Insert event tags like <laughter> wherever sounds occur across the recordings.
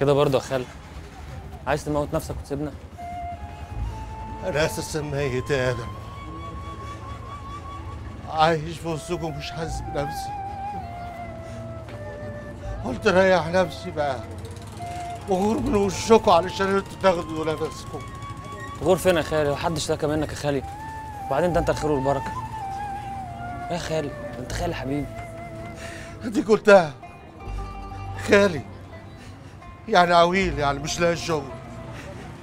كده برضه يا خالي عايز تموت نفسك وتسيبنا؟ أنا أساسا ميت يا آدم. عايش في وسطكم مش حاسس بنفسي. قلت ريح نفسي بقى. وغور من وشكم علشان أنتوا تاخدوا نفسكم. تغور فين يا خالي محدش اشتكى منك يا خالي وبعدين ده انت الخير والبركة. يا خالي انت خالي حبيبي. اديك قلتها. خالي يعني عويل يعني مش لاقي شغل.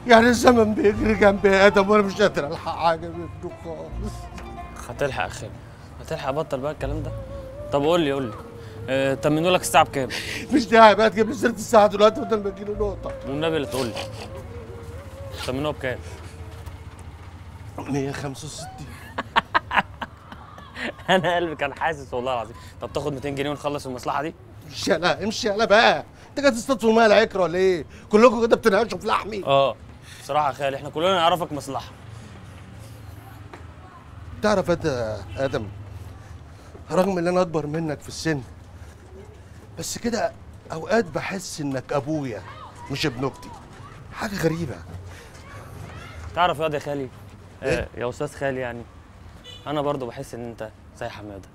يعني الزمن بيجري جنبي آدم وأنا مش قادر ألحق حاجة منه خالص. هتلحق يا خالي هتلحق بطل بقى الكلام ده؟ طب قول لي قول لي. آه تمنوا لك الساعة بكام؟ <laughs> مش داعي بقى تجيب لي سيرة الساعة دلوقتي بدل ما تجيلي نقطة. والنبي اللي تقول لي. تمنوها بكام؟ 165 <laughs> أنا قلبي كان حاسس والله العظيم. طب تاخد 200 جنيه ونخلص المصلحة دي؟ امشي يلا امشي يلا بقى انت جاي تصطادوا مال عكره ولا إيه؟ كلكم كده بتنعشوا في لحمي. آه. بصراحة يا خالي إحنا كلنا نعرفك مصلحة. تعرف انت يا آدم رغم ان أنا اكبر منك في السن بس كده اوقات بحس انك ابويا مش ابن أختي. حاجة غريبة. تعرف يا يا خالي؟ آه يا أستاذ خالي يعني أنا برضو بحس إن أنت زي حمادة.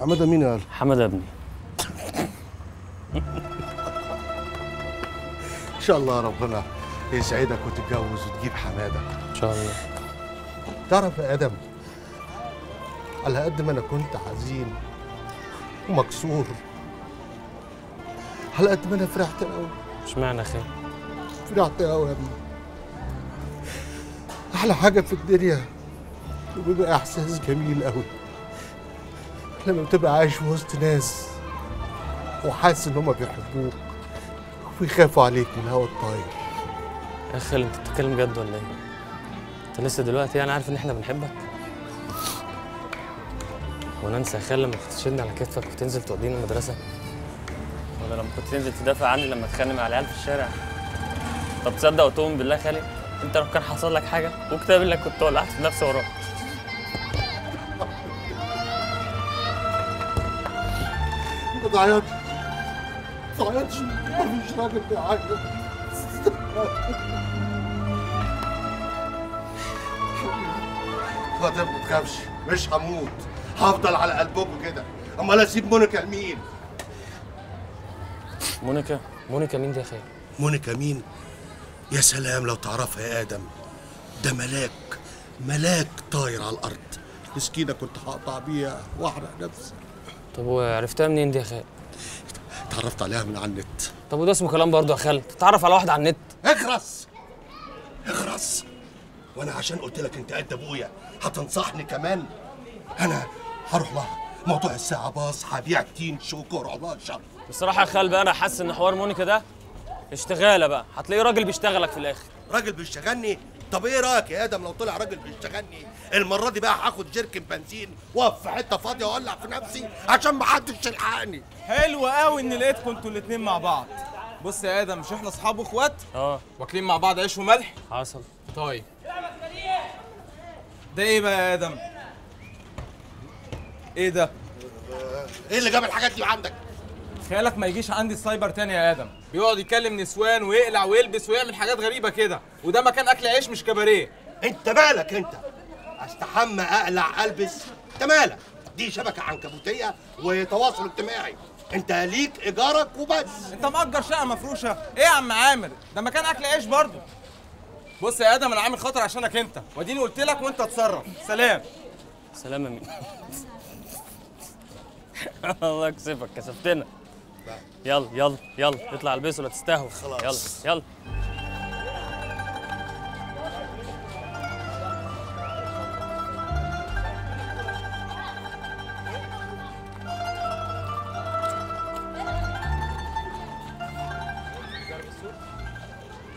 حمادة مين قال؟ حمادة ابني. إن شاء الله ربنا يسعدك وتتجوز وتجيب حمادة. إن شاء الله. تعرف يا آدم على قد ما أنا كنت حزين ومكسور على قد ما أنا فرحت قوي إشمعنى خالي فرحت قوي يا ابني. أحلى حاجة في الدنيا وبيبقى إحساس جميل قوي لما بتبقى عايش وسط ناس وحاسس إن هم بيحبوك. ويخافوا عليك من الهوا الطاير. يا خالي أنت بتتكلم جد ولا إيه؟ أنت لسه دلوقتي يعني عارف إن إحنا بنحبك؟ وننسى يا خالي لما كنت تشيلني على كتفك وتنزل توديني المدرسة؟ ولا لما كنت تنزل تدافع عني لما اتخانق مع العيال في الشارع؟ طب تصدق وتؤمن بالله يا خالي؟ أنت لو كان حصل لك حاجة وكتاب اللي كنت ولعت في نفسي وراك. ما تعيطش مفيش راجل بيعيط خاطر ما تخافش مش هموت. هفضل على قلبكم كده. أمال أسيب مونيكا لمين؟ مونيكا؟ مونيكا مين دي يا خالي؟ مونيكا مين؟ يا سلام لو تعرفها يا آدم. ده ملاك ملاك طاير على الأرض. مسكينة كنت هقطع بيها وأحرق نفسي. طب وعرفتها منين دي يا خالي؟ اتعرفت عليها من على النت. طب وده اسمه كلام برضه يا خالي تتعرف على واحدة على النت؟ اخرس! اخرس! وأنا عشان قلت لك انت قد ابويا هتنصحني كمان؟ أنا هروح لها موضوع الساعة باص هبيع تين شوكر عباشر بصراحة يا خال بقى أنا حاسس إن حوار مونيكا ده اشتغالة بقى. هتلاقيه راجل بيشتغلك في الآخر. راجل بيشتغلني؟ طب إيه رايك يا آدم لو طلع راجل بيشتغلني؟ المرة دي بقى هاخد جيركن بنزين واقف في حتة فاضية واولع في نفسي عشان محدش يلحقني. حلو قوي ان لقيتكم أنتوا الاتنين مع بعض. بص يا آدم مش إحنا اصحاب واخوات؟ آه. واكلين مع بعض عيش وملح؟ حصل. طيب. ده إيه بقى يا آدم؟ إيه ده؟ إيه اللي جاب الحاجات دي عندك؟ خيالك ما يجيش عندي السايبر تاني يا آدم. بيقعد يكلم نسوان ويقلع ويلبس ويعمل حاجات غريبة كده. وده مكان أكل عيش مش كباريه. أنت مالك أنت؟ أستحمى أقلع ألبس. أنت مالك؟ دي شبكة عنكبوتية وتواصل اجتماعي. أنت ليك إيجارك وبس. أنت مأجر شقة مفروشة. إيه يا عم عامر؟ ده مكان أكل عيش برضه. بص يا آدم أنا عامل خطر عشانك أنت. وأديني قلت لك وأنت اتصرف. سلام. سلام يا مين؟ <laughs> الله يكسفك كسفتنا يلا يلا يلا اطلع البس ولا تستهوى خلاص. يلا يلا